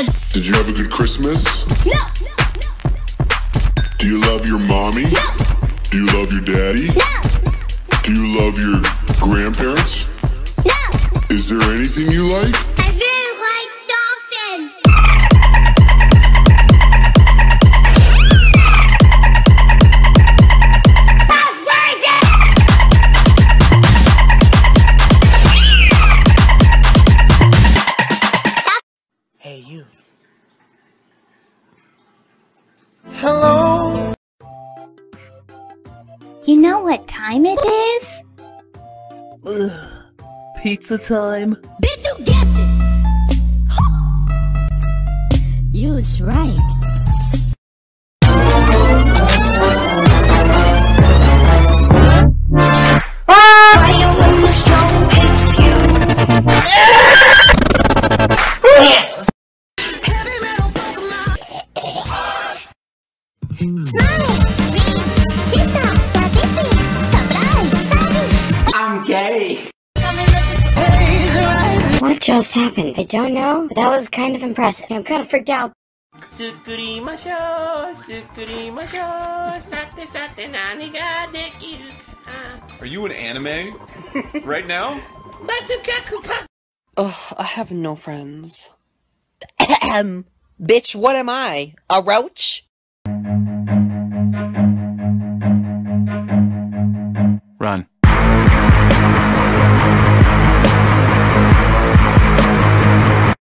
Did you have a good Christmas? No! Do you love your mommy? No! Do you love your daddy? No! Do you love your grandparents? No! Is there anything you like? Hello? You know what time it is? Ugh. Pizza time? Bitch, you guessed it! I'm gay. What just happened? I don't know. But that was kind of impressive. I'm kind of freaked out. Are you an anime right now? Ugh, I have no friends. Bitch, what am I? A roach? Run.